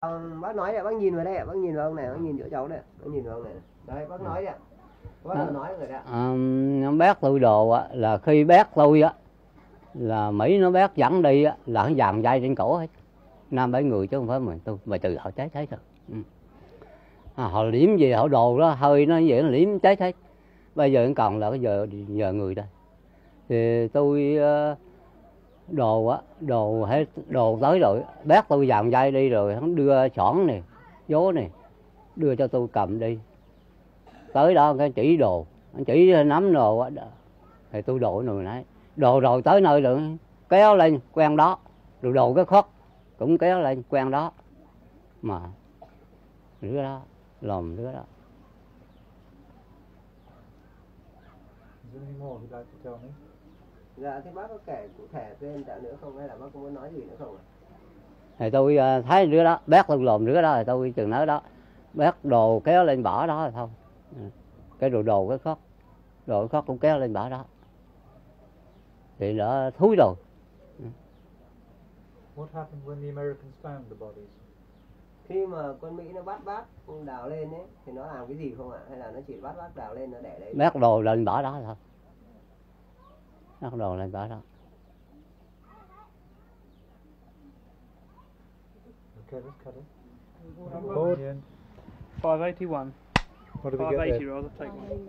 Ờ, bác nói đấy, bác nhìn vào đây bác nhìn vào ông này, bác nhìn chỗ cháu này, bác nhìn vào ông này. Đấy, bác nói ạ. Bác nói rồi đấy um, bác tôi đồ á, là khi bác tôi á là Mỹ nó bác dẫn đi á, là nó dàn dây trên cổ hết năm bảy người chứ không phải mình tôi mà từ họ chết hết rồi ừ. à, họ liếm gì họ đồ đó hơi nó vậy nó liếm chết hết bây giờ còn là cái giờ nhờ người đây thì tôi ờ, đồ á, đồ hết, đồ tới rồi. Bác tôi dàn dây đi rồi, hắn đưa xỏn này, vố này, đưa cho tôi cầm đi. Tới đó cái chỉ đồ, anh chỉ nắm đồ á thì tôi đổ người nãy. đồ rồi tới nơi rồi, kéo lên quen đó. Rồi đồ cái khóc cũng kéo lên quen đó. Mà, đứa đó, lòm đứa đó. Hãy subscribe cho kênh Ghiền Mì Gõ Để không bỏ lỡ những video hấp dẫn Dạ, thế bác có kể cụ thể tên trả nữa không hay là bác có muốn nói gì nữa không ạ? thì tôi ờ, thấy đứa đó bác tôi lòm đứa đó thì tôi chừng nói đó bác đồ kéo lên bỏ đó là thôi Ừ. cái đồ đồ cái khót đồ cái khót cũng kéo lên bỏ đó thì đã thúi rồi What happened when the Americans found the bodies? Khi mà quân Mỹ nó bắt bác đào lên ấy, thì nó làm cái gì không ạ? Hay là nó chỉ bắt bác đào lên nó để đấy? bác đồ lên bỏ đó thôi bác đồ lên bỏ đó Okay, let's cut it. Number Board. 581. What did we get 580 there? rather, take one.